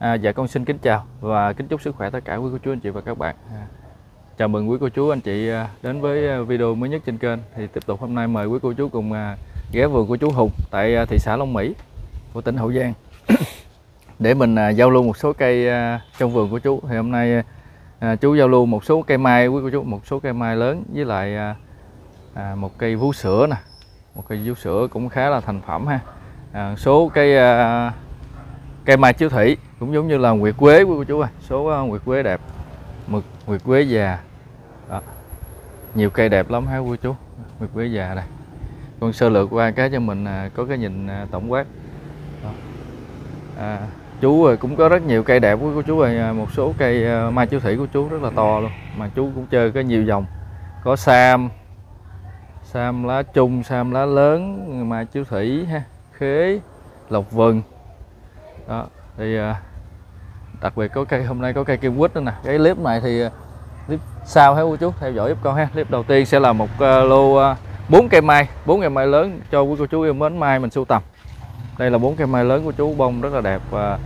À, dạ con xin kính chào và kính chúc sức khỏe tất cả quý cô chú anh chị và các bạn. À, chào mừng quý cô chú anh chị à, đến với à, video mới nhất trên kênh. Thì tiếp tục hôm nay mời quý cô chú cùng à, ghé vườn của chú Hùng tại à, thị xã Long Mỹ của tỉnh Hậu Giang để mình à, giao lưu một số cây à, trong vườn của chú. Thì hôm nay à, chú giao lưu một số cây mai quý cô chú, một số cây mai lớn với lại à, à, một cây vú sữa nè, một cây vú sữa cũng khá là thành phẩm ha. À, số cây à, cây mai chiếu thủy cũng giống như là nguyệt quế của cô chú ơi số à, nguyệt quế đẹp mực nguyệt quế già. Đó. nhiều cây đẹp lắm ha cô chú? Nguyệt quế già đây. Con sơ lược qua cái cho mình à, có cái nhìn tổng quát. Đó. À, chú cũng có rất nhiều cây đẹp của cô chú ơi. Một số cây mai chiếu thủy của chú rất là to luôn. Mà chú cũng chơi có nhiều dòng. Có sam sam lá chung, sam lá lớn mai chiếu thủy ha khế lộc vừng đó thì à, đặc biệt có cây hôm nay có cây kim quýt nữa nè. Cái clip này thì à, clip sau hãy cô chú theo dõi giúp con ha. Clip đầu tiên sẽ là một à, lô bốn cây mai bốn cây mai lớn cho quý cô chú yêu mến mai mình sưu tầm. Đây là bốn cây mai lớn của chú bông rất là đẹp và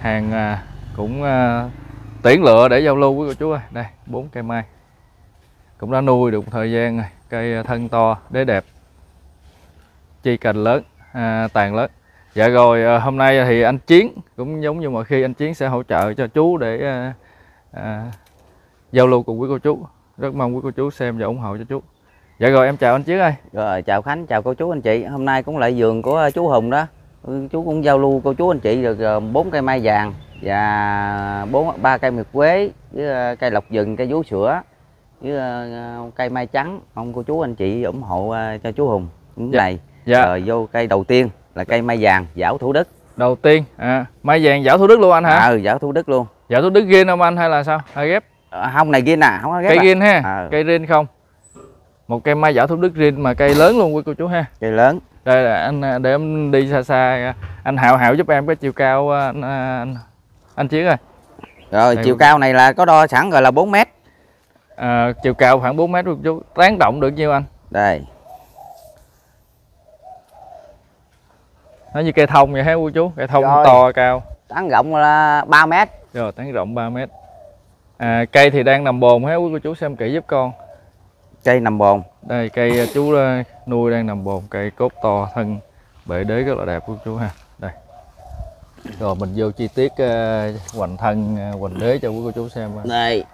hàng cũng tiễn tuyển lựa để giao lưu với cô chú ơi. Đây bốn cây mai. Cũng đã nuôi được một thời gian rồi cây thân to đế đẹp chi cành lớn à, tàn lớn. Dạ rồi à, hôm nay thì anh Chiến cũng giống như mọi khi anh Chiến sẽ hỗ trợ cho chú để à, à, giao lưu cùng quý cô chú. Rất mong quý cô chú xem và ủng hộ cho chú. Dạ rồi em chào anh Chiến ơi. Rồi chào Khánh, chào cô chú anh chị. Hôm nay cũng lại vườn của ờ, chú Hùng đó. Ừ, Chú cũng giao lưu cô chú anh chị được ờ, bốn cây mai vàng và bốn ba cây nguyệt quế với ờ, cây lộc vừng, cây vú sữa với ờ, cây mai trắng. Mong cô chú anh chị ủng hộ ờ, cho chú Hùng những Dạ. này. Dạ. Rồi vô cây đầu tiên là cây mai vàng giảo Thủ Đức. Đầu tiên à, mai vàng giảo Thủ Đức luôn anh hả? À, ừ, giảo Thủ Đức luôn. Giảo Thủ Đức riêng không anh hay là sao? Hay ghép? Ờ, không này kia nè, không ghép cây à. riêng ha. À. Cây riêng không? Một cây mai giảo Thủ Đức riêng mà cây lớn luôn quý cô chú ha. Cây lớn. Đây là anh à, để em đi xa xa anh Hạo Hạo giúp em cái chiều cao à, anh anh, anh Chiến ơi. Rồi Đây, chiều cao này là có đo sẵn rồi là 4 mét. À, chiều cao khoảng 4 mét quý cô chú. Tán động được nhiêu anh? Đây. Nó như cây thông vậy hả cô chú? Cây thông Rồi. to cao. Tán rộng là 3 mét. rồi tán rộng 3 mét. À, cây thì đang nằm bồn hả quý cô chú? Xem kỹ giúp con. Cây nằm bồn. đây cây à, chú à, nuôi đang nằm bồn cây cốt to thân bệ đế rất là đẹp cô chú ha. Đây. Rồi mình vô chi tiết uh, hoành thân à, hoành đế cho quý cô chú xem ha. đây.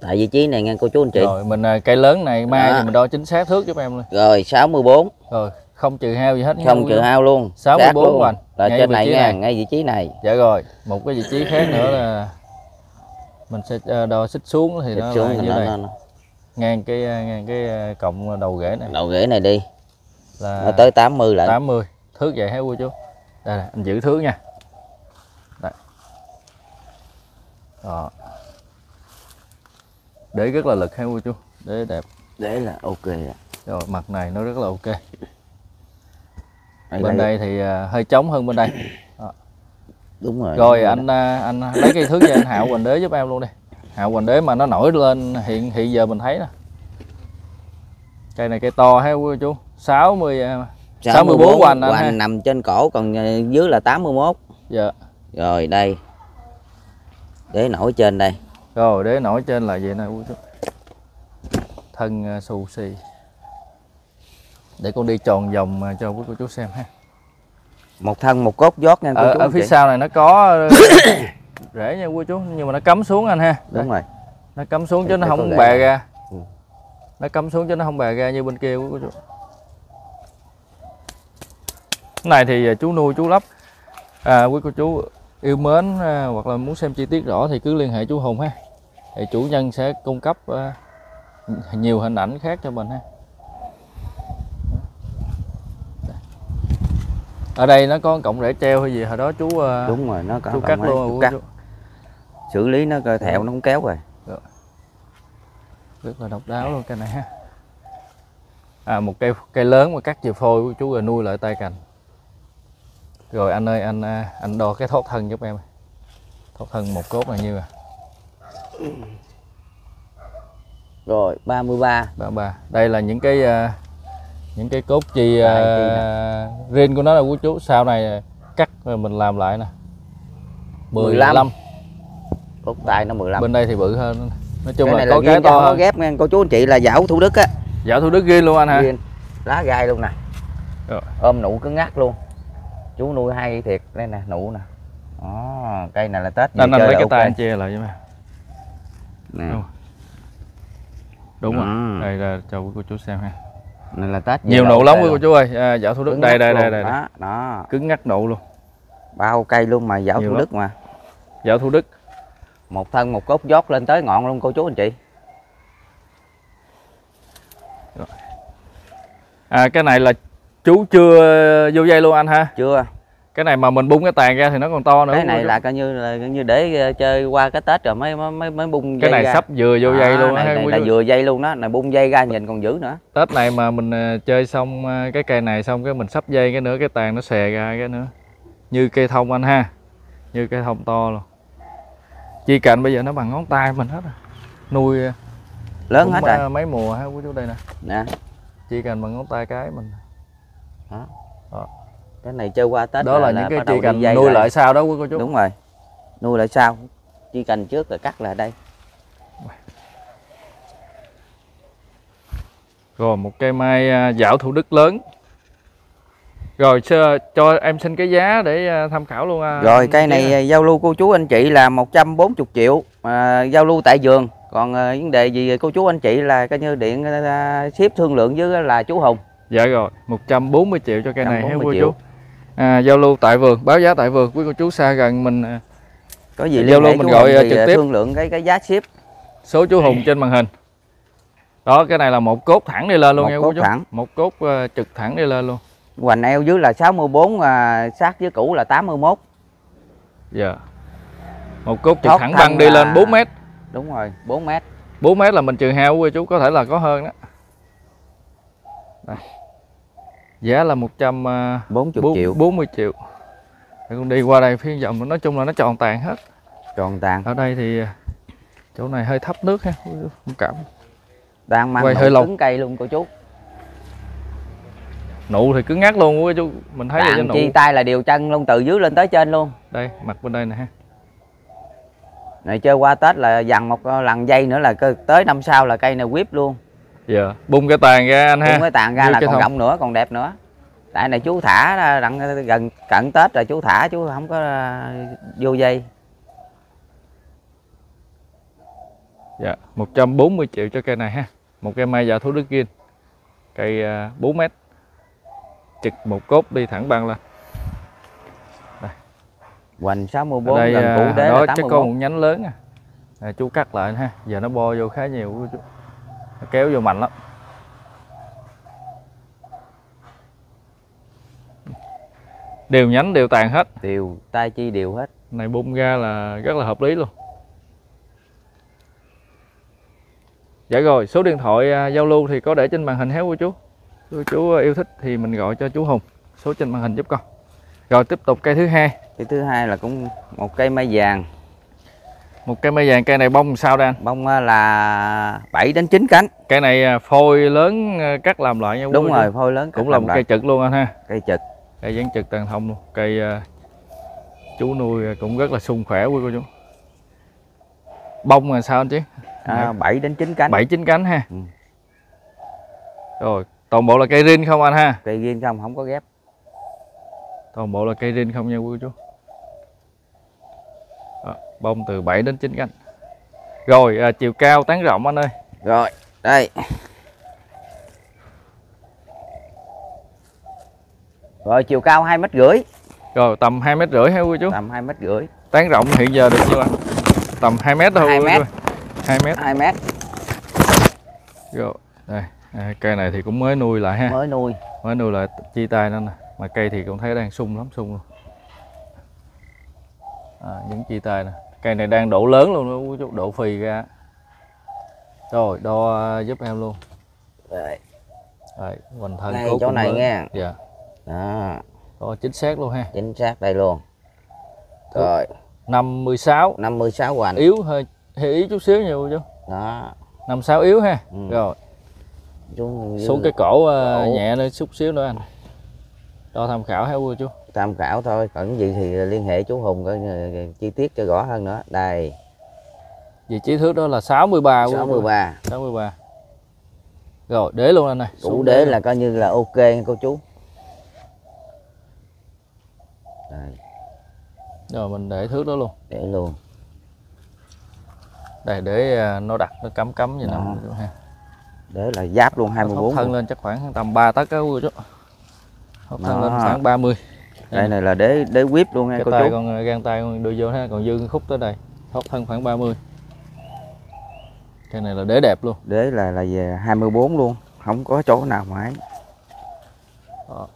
Tại vị trí này nghe cô chú anh chị. Rồi mình à, cây lớn này mai Đó. thì mình đo chính xác thước giúp em luôn. Rồi 64 rồi không trừ heo gì hết không trừ hao luôn. 64 Sát luôn. hoành. là Ngay trên này nha này. ngay vị trí này. Dạ rồi một cái vị trí khác nữa là mình sẽ à, đo xích xuống thì Xích nó xuống thì như nó, nó, nó. Ngang cái à, ngang cái à, cọng đầu rễ này. Đầu rễ này đi. Là nó tới 80 lận. 80 thước vậy hả cô chú? Đây là anh giữ thước nha. Đây. Đó. Để rất là lực cô chú. Để đẹp. Để là ok rồi mặt này nó rất là ok Đây, bên đây thì à, hơi trống hơn bên đây. Đúng rồi rồi anh à, anh lấy cây thước cho anh Hạo Hoành Đế giúp em luôn đi. Hạo Hoành Đế mà nó nổi lên hiện hiện giờ mình thấy nè cây này cây to ha cô chú 60 à, 64 hoành anh hoành nằm trên cổ còn ờ, dưới là 81 dạ. Rồi đây. Để nổi trên đây. Rồi đế nổi trên là vậy nè chú. Thân xù xì. Để con đi tròn vòng uh, cho quý cô chú xem ha. một thân một cốt giót nha cô Ở, chú ở phía chị. sau này nó có uh, rễ nha quý chú nhưng mà nó cắm xuống anh ha. Đúng rồi Nó cắm xuống chứ nó Đây có không bè ra. Ừ. Nó cắm xuống chứ nó không bè ra như bên kia quý cô chú. Cái này thì uh, chú nuôi chú lắp. À, quý cô chú yêu mến uh, hoặc là muốn xem chi tiết rõ thì cứ liên hệ chú Hùng ha. Thì chủ nhân sẽ cung cấp uh, nhiều hình ảnh khác cho mình ha. Ở đây nó có cọng rễ treo hay gì? Hồi đó chú uh, đúng rồi nó có chú cắt luôn chú cắt. xử lý nó cơ thẹo nó cũng kéo rồi. Rất là độc đáo luôn cây này ha. À một cây cây lớn mà cắt chiều phôi của chú rồi nuôi lại tay cành. Rồi anh ơi anh à, anh đo cái thoát thân giúp em. Thoát thân một cốt là nhiêu à? Rồi 33 ba. Ba. Đây là những cái à, những cái cốt chì Đây, à, riêng của nó là của chú. Sau này cắt rồi mình làm lại nè. 15. 15 cốt tay nó 15 bên đây thì bự hơn. Nói chung cái là này có là cái to hơn. ghép nha cô chú anh chị là dảo thủ đức á. Dạo thủ đức ghi luôn anh hả? Riêng lá gai luôn nè. Rồi. ôm nụ cứng ngắt luôn. Chú nuôi hay thiệt. Đây nè nụ nè. Đó cây này là tết anh anh lấy cái ok. tay anh che lại cho mà nè. Đúng. đúng rồi. Ừ. đây là cho cô chú xem ha này là tết nhiều nụ lắm cô chú ơi. À, dạo thủ đức đây đây đây đây, đây. đó đó. Cứng ngắt nụ luôn. Bao cây luôn mà dảo Nhiều thủ lắm. đức mà. Dạo thủ đức. Một thân một cốt dót lên tới ngọn luôn cô chú anh chị. À cái này là chú chưa vô dây luôn anh ha? Chưa cái này mà mình bung cái tàn ra thì nó còn to nữa cái này là coi như là coi như để ờ, chơi qua cái tết rồi mới mới mới, bung cái dây này ra. sắp vừa vô dây À, luôn này, á này là vừa dây luôn đó này bung dây ra nhìn còn dữ nữa. Tết này mà mình ờ, chơi xong ờ, cái cây này xong cái mình sắp dây cái nữa cái tàn nó xè ra cái nữa. Như cây thông anh ha như cây thông to luôn. Chi cạnh bây giờ nó bằng ngón tay mình hết rồi nuôi ờ, lớn hết rồi. mấy mùa ha quý chú đây nè. Nè. Chi cành bằng ngón tay cái mình cái này chơi qua tết đó là, những bắt cái chi cành nuôi rồi. lại sau đó quý cô chú. Đúng rồi. Nuôi lại sau. Chi cành trước rồi cắt là đây. Rồi một cây mai à, dạo thủ đức lớn. Rồi cho em xin cái giá để à, tham khảo luôn à, rồi cây này à, giao lưu cô chú anh chị là 140 triệu à, giao lưu tại vườn. Còn à, vấn đề gì cô chú anh chị là coi như điện à, ship thương lượng với là chú Hùng. Dạ rồi 140 triệu cho cây này ha 140 quý cô chú à, giao lưu tại vườn báo giá tại vườn quý cô chú xa gần mình à, có gì Giao liên lưu mình gọi, Hùng à, trực à, tiếp. thương lượng cái cái giá ship. Số chú Hùng trên màn hình. Đó cái này là một cốt thẳng đi lên luôn Một nha quý cốt cô chú. thẳng. một cốt à, trực thẳng đi lên luôn. Hoành eo dưới là 64 à, sát với cũ là 81 dạ. Một cốt trực thẳng băng đi lên là- 4 mét. Đúng rồi 4 mét. 4 mét là mình trừ hao quý chú có thể là có hơn đó. Đây. Giá là 100 à, 40 Bốn- triệu. 40 triệu. Để con đi qua đây phía vòng nói chung là nó tròn tàn hết. Tròn tàn. Ở đây thì à, chỗ này hơi thấp nước ha không cảm đang mang Quay hơi cứng cây luôn cô chú. Nụ thì cứng ngắt luôn quý chú mình thấy là đạn nụ. chi tay là điều chân luôn từ dưới lên tới trên luôn. Đây mặt bên đây nè ha. Này chơi qua tết là dằn một ờ, lần dây nữa là tới năm sau là cây này quýp luôn giờ bung cái tàn ra anh ha. Bung cái tàn ra Như là còn thông. rộng nữa còn đẹp nữa. Tại này chú thả đặng gần cận tết rồi chú thả chú không có ờ, vô dây. Dạ 140 triệu cho cây này ha. Một cây mai dạ thú đức gin cây à, 4 mét. Trực một cốt đi thẳng băng lên. Hoành ở 64 đây gần cũ đế đó chắc 81 có một nhánh lớn à. à chú cắt lại ha. Giờ nó bo vô khá nhiều. chú Nó kéo vô mạnh lắm. Đều nhánh đều tàn hết. Đều tay chi đều hết. Này bung ra là rất là hợp lý luôn. Dạ rồi số điện thoại à, giao lưu thì có để trên màn hình hết cô chú. Cô chú yêu thích thì mình gọi cho chú Hùng. Số trên màn hình giúp con. Rồi tiếp tục cây thứ hai. Cái thứ hai là cũng một cây mai vàng một cây mai vàng cây này bông sao đây anh? Bông ờ, là 7 đến 9 cánh. Cây này à, phôi lớn à, cắt làm lại nha quý đúng cô chú. rồi phôi lớn cũng là một cây trực luôn anh ha. Cây trực. Cây dán trực tàn thông luôn. Cây à, chú nuôi cũng rất là sung khỏe quý cô chú. Bông là sao anh chứ à, 7 đến 9 cánh. Bảy chín cánh ha. Ừ. rồi toàn bộ là cây rin không anh ha? Cây riêng không không có ghép. Toàn bộ là cây rin không nha quý cô chú bông từ 7 đến 9 cánh. Rồi à, chiều cao tán rộng anh ơi. Rồi đây. Rồi chiều cao hai mét rưỡi. Rồi tầm 2 mét rưỡi ha quý cô chú? Tầm hai mét rưỡi. Tán rộng hiện giờ được nhiêu anh? Tầm 2 mét thôi Hai mét. 2 mét. Hai mét. Rồi đây. À, cây này thì cũng mới nuôi lại ha. Mới nuôi. Mới nuôi lại chi tay nó nè. Mà cây thì cũng thấy đang sung lắm sung luôn. À, những chi tay nè cây này đang độ lớn luôn đó chú độ phì ra rồi đo à, giúp em luôn Rồi, hoành thân Đây, chỗ này lớn. nghe. Dạ, đó đo chính xác luôn ha. chính xác đây luôn rồi 56, 56 hoành yếu hơi hơi yếu chút xíu nha cô chú. đó 56 yếu ha. Ừ. Rồi, xuống xuống cái cổ, à, Cổ. nhẹ lên chút xíu nữa anh. Đo tham khảo ha cô chú. tham khảo thôi còn gì thì liên hệ chú Hùng coi chi tiết cho rõ hơn nữa. Đây. Vị trí thước đó là 63 quý cô chú. 63 63 rồi để luôn anh này củ xuống đế để là coi như là ok nha cô chú. Đây. Rồi mình để thước đó luôn. Để luôn. Đây để à, nó đặt nó cắm cắm như nào ha. Để là giáp luôn Nó 24 hốc thân luôn. lên chắc khoảng tầm 3 tấc quý cô chú hốc thân lên khoảng 30 đây này là đế đế whip luôn nha cái cô tay chú con gan tay con đưa vô ha còn dư khúc tới đây hốc thân khoảng 30 cái này là đế đẹp luôn đế là là về 24 luôn không có chỗ nào mà ấy Đó.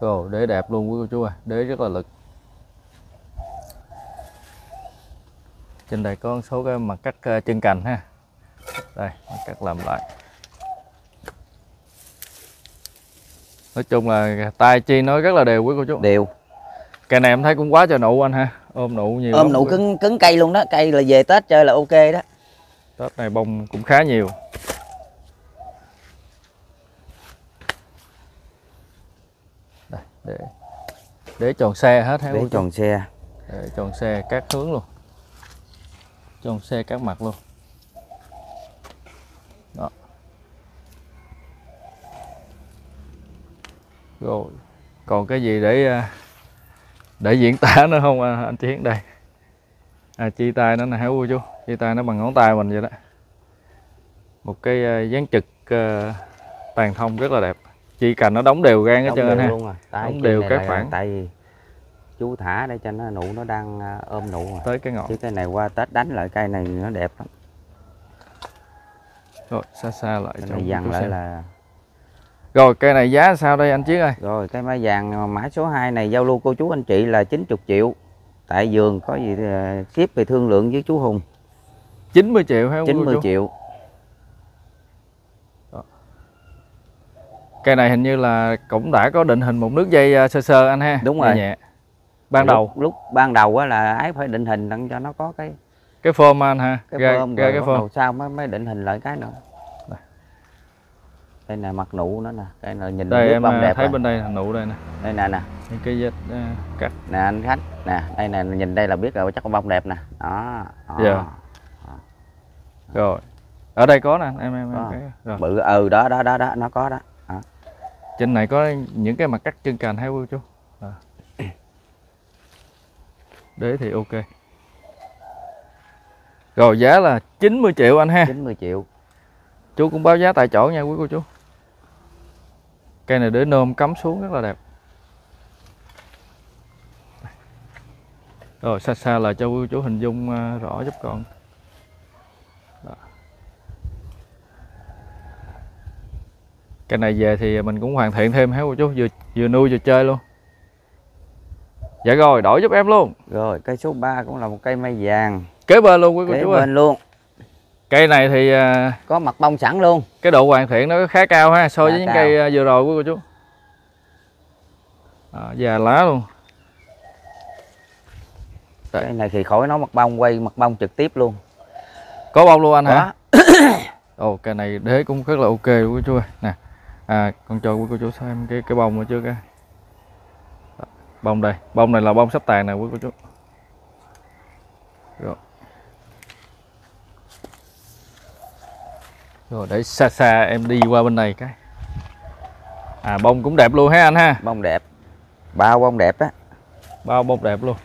Rồi, đế đẹp luôn quý cô chú à, đế rất là lực. Trên đây có một số cái mặt cắt ờ, chân cành ha. Đây, mặt cắt làm lại. Nói chung là tay chi nói rất là đều quý cô chú. đều Cây này em thấy cũng quá trời nụ anh ha. Ôm nụ nhiều. ôm nụ cứng cứng cây luôn đó cây là về tết chơi là ok đó Tết này bông cũng khá nhiều. Đây, để để tròn xe hết ha để tròn xe để tròn xe các hướng luôn tròn xe các mặt luôn rồi. Còn cái gì để à, để diễn tả nữa không à, anh Chiến đây. À, chi tay nó nè hả cô chú chi tay nó bằng ngón tay mình vậy đó. Một cái à, dáng trực à, tàn thông rất là đẹp. Chi cành nó đóng đều gan hết trơn ha. luôn Tại Đóng đều các khoảng. tại vì chú thả để cho nó nụ nó đang ôm nụ à. tới cái ngọn. Chứ cây này qua tết đánh lại cây này nó đẹp lắm. Rồi xa xa lại cây cho này dằn lại xem. là Rồi cây này giá sao đây anh Chiến ơi? rồi cái máy vàng mã số 2 này giao lưu cô chú anh chị là 90 triệu tại vườn có gì thì ship về thương lượng với chú Hùng 90 triệu hay không? cô 90 chú? triệu Cây này hình như là cũng đã có định hình một nước dây à, sơ sơ anh ha. Đúng rồi. Nhẹ. Ban đầu lúc, lúc ban đầu á là ấy phải định hình đặng cho nó có cái cái form anh ha. cái ra, form ra cái form. sau mới mới định hình lại cái nữa Đây. nè mặt nụ nữa nè đây là nhìn Đây em bông à, đẹp thấy rồi. bên đây là nụ đây nè. đây nè nè Những cái vết à, cắt. nè anh khách nè đây nè nhìn đây là biết rồi chắc con bông đẹp nè đó, đó. Dạ. Rồi. Ở đây có nè em em, em cái. Rồi. bự ừ đó đó đó đó nó có đó Trên này có những cái mặt cắt chân cành hay cô chú? Rồi. Đế thì ok. Rồi giá là 90 triệu anh ha. 90 triệu chú cũng báo giá tại chỗ nha quý cô chú cây này để nôm cắm xuống rất là đẹp. Rồi xa xa là cho chú hình dung à, rõ giúp con. Đó. cây này về thì mình cũng hoàn thiện thêm hả cô chú vừa vừa nuôi vừa chơi luôn. Dạ rồi đổi giúp em luôn. Rồi cây số 3 cũng là một cây mai vàng. Kế bên luôn quý cô kế chú ơi. bên luôn cây này thì à, có mặt bông sẵn luôn. cái độ hoàn thiện nó khá cao ha so với Khá những cao. cây à, vừa rồi của cô chú. À, già lá luôn. Đấy. cây này thì khỏi nói mặt bông quay mặt bông trực tiếp luôn. Có bông luôn anh hả? Đó ồ cây này đế cũng rất là ok của cô chú ơi. Nè à con cho quý cô chú xem cái cái bông ở trước Đó, bông đây bông này là bông sắp tàn nè quý cô chú rồi để xa xa em đi qua bên này cái. À bông cũng đẹp luôn ha anh ha? Bông đẹp. Bao bông đẹp á. Bao bông đẹp luôn.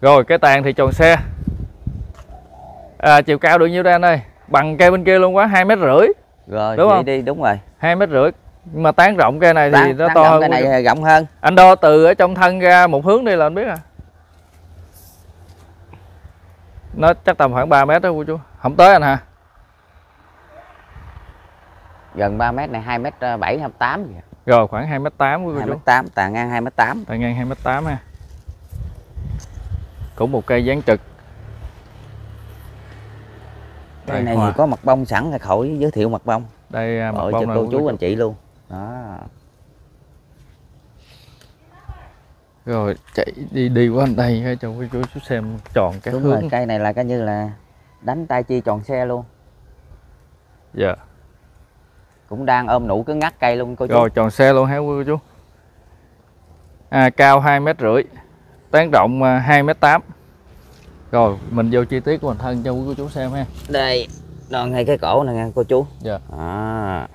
Rồi cái tàn thì tròn xe. À, chiều cao được nhiêu đây anh ơi? Bằng cây bên kia luôn quá hai mét rưỡi. Rồi Đúng không? đi đúng rồi. Hai mét rưỡi. Nhưng mà tán rộng cây này thì Tán- nó tán to rộng hơn cái quý này rộng hơn. Anh đo từ ở trong thân ra một hướng đi là anh biết à. Nó chắc tầm khoảng 3 mét đó cô chú. Không tới anh hả gần 3 mét này 2 mét 7 2 8 rồi khoảng 2 mét 8 quý cô 2 chú. mét 8 tà ngang 2 mét 8 tại ngang 2 mét 8 ha. Cũng một cây dáng trực. Cây Đây, này hoa. thì có mặt bông sẵn là khỏi giới thiệu mặt bông. Đây à, mặt ở bông cho cô chú anh chị luôn. Đó. Rồi chạy đi đi qua đây ให้ cho quý chú xem tròn cái đúng hướng. rồi cây này là coi như là đánh tay chi tròn xe luôn. Dạ cũng đang ôm nụ cứng ngắt cây luôn cô chú. Rồi tròn xe luôn hả cô chú? À, cao hai mét rưỡi tán rộng à, hai mét tám. Rồi mình vô chi tiết của mình thân cho quý cô chú xem ha. Đây đó ngay cái cổ này nha cô chú. Dạ. à,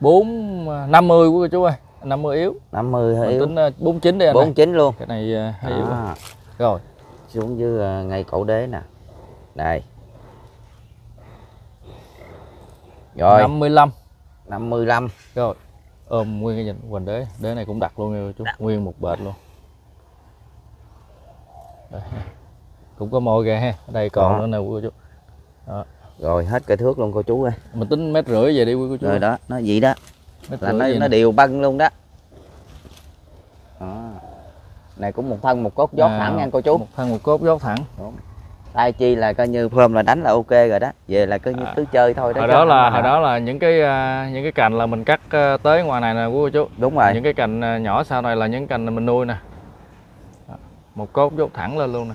bốn à, năm mươi quý cô chú ơi 50 yếu. 50 hơi yếu. tính à, 49 đi anh ơi. 49 luôn. Cái này à, hơi yếu quá. à, rồi. Xuống dưới à, ngay cổ đế nè. Đây rồi. 55 55 rồi. Ôm nguyên cái nhìn quần đế đế này cũng đặt luôn nha chú. Nguyên một bệt luôn. Đây, ha. cũng có môi kìa ha. Ở đây còn Đó. nữa nè cô chú. Rồi hết cái thước luôn cô chú ơi. Mình tính mét rưỡi về đi quý cô chú. Rồi đó nó vậy đó. Mét là nó nó đều băng luôn đó. Đó. Này cũng một thân một cốt dốt À, thẳng nha cô chú. một thân một cốt dốt thẳng tay chi là coi như phơm là đánh là ok rồi đó. Về là coi như À. cứ chơi thôi đó hồi đó là hồi đó là những cái à, những cái cành là mình cắt à, tới ngoài này nè quý cô chú. Đúng rồi. Những cái cành à, nhỏ sau này là những cành mình nuôi nè. Một cốt dốt thẳng lên luôn nè.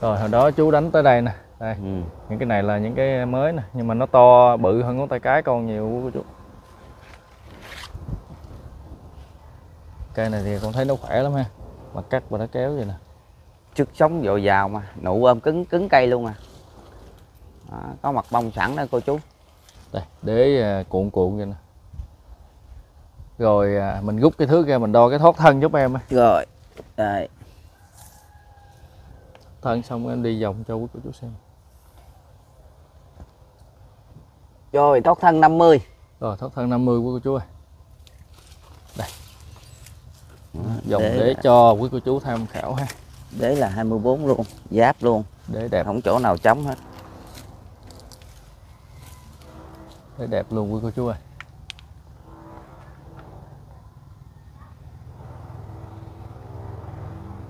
Rồi hồi đó chú đánh tới đây nè. Đây ừ. những cái này là những cái mới nè nhưng mà nó to bự hơn ngón tay cái con nhiều quý cô chú. Cây này thì con thấy nó khỏe lắm ha mà cắt và nó kéo vậy nè. Sức sống dồi dào mà nụ ôm cứng cứng cây luôn à. Đó, có mặt bông sẵn đó cô chú. Đây để à, cuộn cuộn vậy nè. Rồi à, mình rút cái thước ra mình đo cái thoát thân giúp em á. Rồi đây. Thân xong em đi vòng cho quý cô chú xem. Rồi thoát thân 50 rồi thoát thân 50 quý cô chú ơi. Đây Đó, vòng để, để cho quý cô chú tham khảo ha. Để là 24 luôn giáp luôn. Để đẹp. Không chỗ nào trống hết. Để đẹp luôn quý cô chú ơi.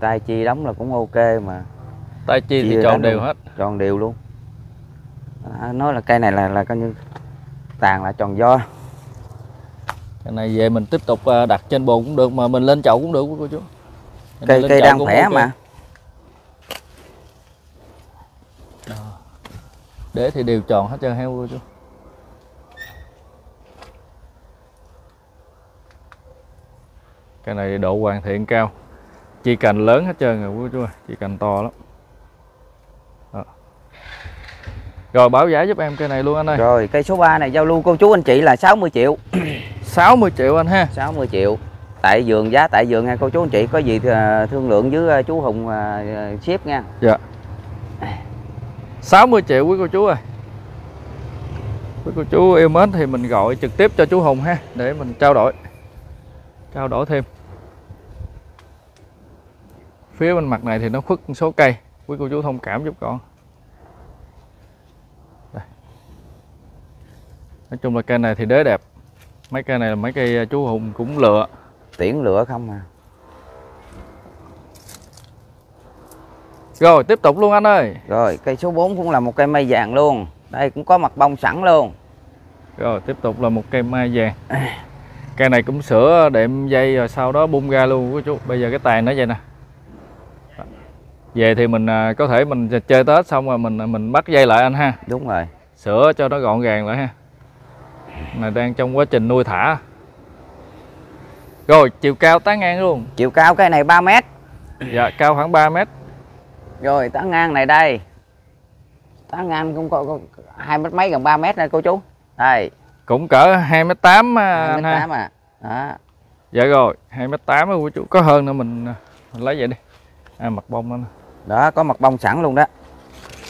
Tay chi đóng là cũng ok mà. Tay chi thì Chia tròn đều luôn. hết. tròn đều luôn. À, nói là cây này là là coi như tàn là tròn do cái này về mình tiếp tục à, đặt trên bồn cũng được mà mình lên chậu cũng được cô chú. Cây cây đang khỏe mà. Để thì đều tròn hết trơn heo cô chú. Cái này độ hoàn thiện cao. Chi cành lớn hết trơn rồi cô chú ơi chi cành to lắm. Đó. rồi báo giá giúp em cây này luôn anh ơi. Rồi cây số 3 này giao lưu cô chú anh chị là 60 triệu 60 triệu anh ha. 60 triệu. Tại vườn giá tại vườn nha cô chú anh chị có gì à, thương lượng với à, chú Hùng à, ship nha. 60 triệu quý cô chú ơi. Quý cô chú yêu mến thì mình gọi trực tiếp cho chú Hùng ha để mình trao đổi. Trao đổi thêm. Phía bên mặt này thì nó khuất số cây. Quý cô chú thông cảm giúp con. Đây. nói chung là cây này thì đế đẹp mấy cây này là mấy cây chú Hùng cũng lựa. Tiễn lửa không à. Rồi tiếp tục luôn anh ơi. Rồi cây số 4 cũng là một cây mây vàng luôn. Đây cũng có mặt bông sẵn luôn. Rồi tiếp tục là một cây mai vàng. Cây này cũng sửa đệm dây rồi sau đó bung ra luôn quý chú. Bây giờ cái tàn nó vậy nè. Về thì mình à, có thể mình chơi Tết xong rồi mình à, mình bắt dây lại anh ha. Đúng rồi. Sửa cho nó gọn gàng lại ha Này đang trong quá trình nuôi thả. Rồi chiều cao tán ngang luôn. Chiều cao cây này 3 mét. Dạ cao khoảng 3 mét. Rồi tán ngang này đây. Tán ngang cũng có, hai mét mấy gần 3 mét này cô chú. Đây. Cũng cỡ 2m8 hai anh mét ha. tám à. Đó. Dạ rồi 2m8 á quý chú. Có hơn nữa mình, à, mình lấy vậy đi. À, mặt bông đó nè. đó có mặt bông sẵn luôn đó.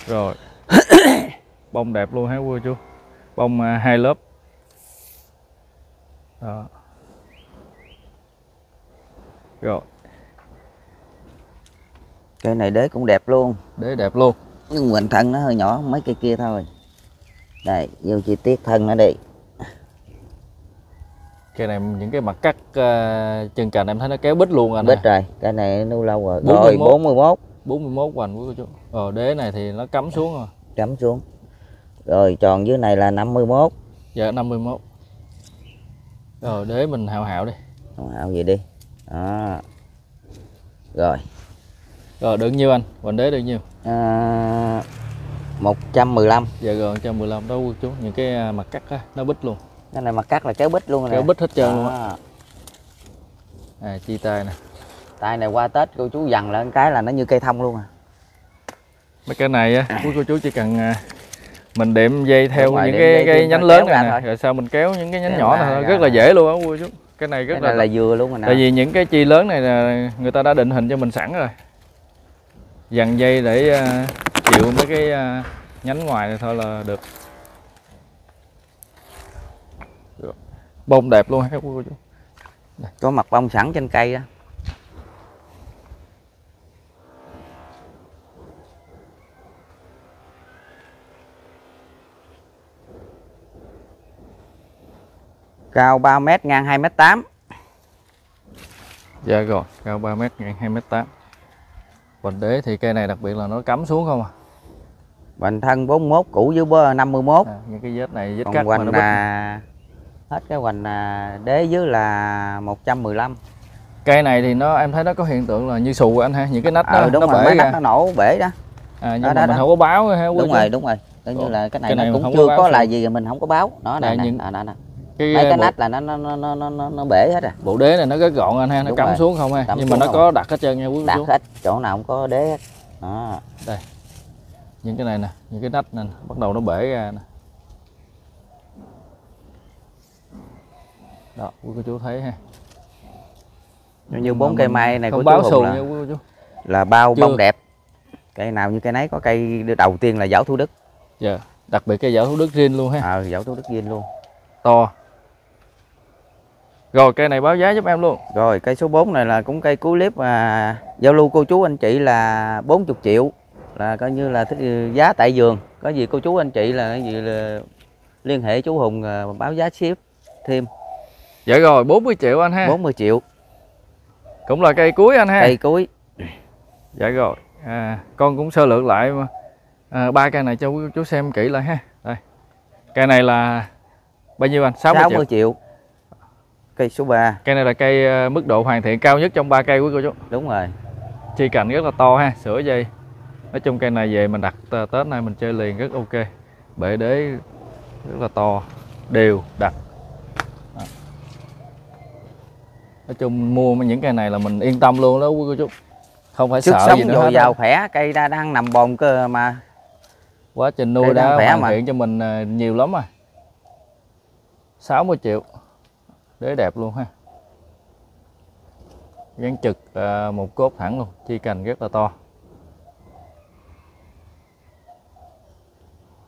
Rồi. Bông đẹp luôn hả quý chú? Bông à, hai lớp đó. Rồi. Cây này đế cũng đẹp luôn. Đế đẹp luôn. Nhưng mình thân nó hơi nhỏ mấy cây kia thôi. Đây vô chi tiết thân nó đi. Cái này những cái mặt cắt à, chân cành em thấy nó kéo bít luôn anh bít nè. rồi cây này nuôi lâu rồi. 41. rồi 41 41 hoành cô chú. Rồi đế này thì nó cắm xuống rồi. Chấm xuống. Rồi tròn dưới này là 51 dạ 51 rồi đế mình hào hào đi. Không hảo gì đi. Đó. Rồi. Rồi được nhiêu anh? Hoành đế được nhiêu? À, 115 dạ rồi 115 đó cô chú những cái à, mặt cắt á nó bít luôn. Cái này mặt cắt là kéo bít luôn nè. Kéo bít hết trơn luôn á. À, chi tay nè. Tay này qua tết cô chú dằn lên cái là nó như cây thông luôn à. Mấy cái này á quý cô chú chỉ cần à, mình đệm dây theo những cái cái nhánh lớn này nè. rồi sau mình kéo những cái nhánh Kéo nhỏ này rất là dễ luôn á cô chú. Cái này rất cái là, này là dừa luôn rồi nè. tại vì những cái chi lớn này là người ta đã định hình cho mình sẵn rồi. Dằn dây để à, chịu mấy cái à, nhánh ngoài này thôi là được. Bông đẹp luôn quý cô chú. Có mặt bông sẵn trên cây đó cao 3 m ngang 2 m 8 dạ rồi cao 3 mét ngang 2 mét 8 Hoành đế thì cây này đặc biệt là nó cắm xuống không à, Hoành thân 41 cũ dưới bơ 51 à những cái vết này vết còn cắt mà nó hoành bít. là hết cái hoành là đế dưới là 115 cây này thì nó em thấy nó có hiện tượng là như xù anh ha những cái nách ờ nó, đúng nó rồi bể nắp nó nổ bể đó à, nhưng đó, mà đó, mình đó. không có báo ha đúng rồi đúng rồi. Coi như là cái này cái này nó cũng có chưa có sao? là gì mình không có báo. Đó Đây, nè những- nè, nè, nè. Cái mấy cái bộ, nách là nó nó nó nó nó, nó, bể hết à. bộ đế này nó rất gọn anh ha nó Đúng cắm rồi. xuống không ha Cắm nhưng mà xuống nó không. có đặt hết trơn nha quý đặt chú hết chỗ nào không có đế hết. Đó. Những cái này nè những cái nách này nè, bắt đầu nó bể ra nè. Đó quý cô chú thấy ha. Như bốn cây mai này của chú báo xù là, nha quý cô chú. là bao Chưa. bông đẹp. Cây nào như cây nấy có cây đầu tiên là giảo thủ đức. Dạ đặc biệt cái dạo thủ đức riêng luôn ha. Ờ giảo thủ đức viên luôn. To rồi cây này báo giá giúp em luôn. Rồi cây số 4 này là cũng cây cuối clip mà giao lưu cô chú anh chị là 40 triệu là coi như là thích giá tại vườn. Có gì cô chú anh chị là cái gì là liên hệ chú Hùng à, báo giá ship thêm. Dạ rồi 40 triệu anh ha. 40 triệu. Cũng là cây cuối anh ha. Cây cuối. Dạ rồi à, con cũng sơ lược lại à, ba cây này cho chú xem kỹ lại ha. Đây. Cây này là bao nhiêu anh? 60, 60 triệu. triệu cây số 3 cây này là cây à, mức độ hoàn thiện cao nhất trong ba cây quý cô chú. Đúng rồi. Chi cành rất là to ha sửa dây. Nói chung cây này về mình đặt t- tết nay mình chơi liền rất ok. Bệ đế rất là to đều đặt. Nói chung mua những cây này là mình yên tâm luôn đó quý cô chú. Không phải sức sợ gì nữa đâu. khỏe cây đã đang nằm bồn cơ mà. Quá trình nuôi Cây đã hoàn mà. thiện cho mình à, nhiều lắm rồi. 60 triệu đế đẹp luôn ha. Gắn trực à, một cốt thẳng luôn chi cành rất là to.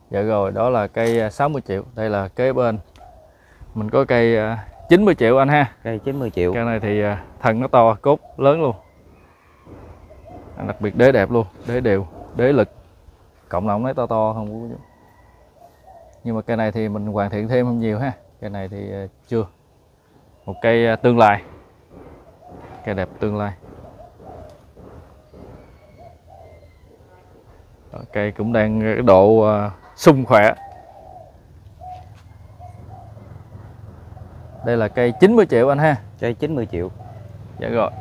Dạ rồi đó là cây à, 60 triệu đây là kế bên. Mình có cây à, 90 triệu anh ha. Cây 90 triệu. Cây này thì à, thân nó to cốt lớn luôn. À, đặc biệt đế đẹp luôn đế đều đế lực. Cộng là ông lấy to to không nhưng mà cây này thì mình hoàn thiện thêm không nhiều ha. Cây này thì à, chưa một cây à, tương lai. Cây đẹp tương lai. Cây cũng đang cái độ à, sung khỏe. Đây là cây 90 triệu anh ha. Cây 90 triệu. Dạ rồi.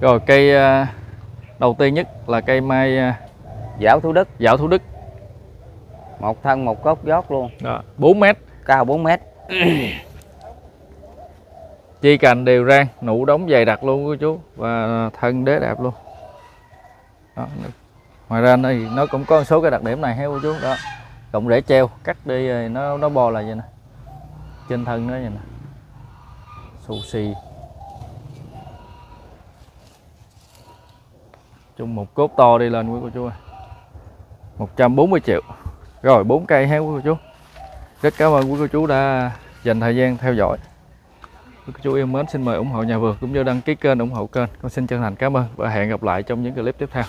Rồi cây à, đầu tiên nhất là cây mai giảo thủ đức. Dạo thủ đức. Một thân một gốc giót luôn. Đó, 4 mét. Cao 4 mét chi cành đều rang nụ đóng dày đặc luôn cô chú và thân đế đẹp luôn. Đó. ngoài ra nó, nó cũng có một số cái đặc điểm này ha cô chú đó. Cộng rễ treo cắt đi rồi nó nó bò là vậy nè? Trên thân nó vậy nè. Xù xì. Chung một cốt to đi lên quý cô chú ơi. 140 triệu. Rồi bốn cây ha quý cô chú. Rất cảm ơn quý cô chú đã dành thời gian theo dõi cô chú yêu mến, xin mời ủng hộ nhà vườn cũng như đăng ký kênh ủng hộ kênh. Con xin chân thành cảm ơn và hẹn gặp lại trong những clip tiếp theo.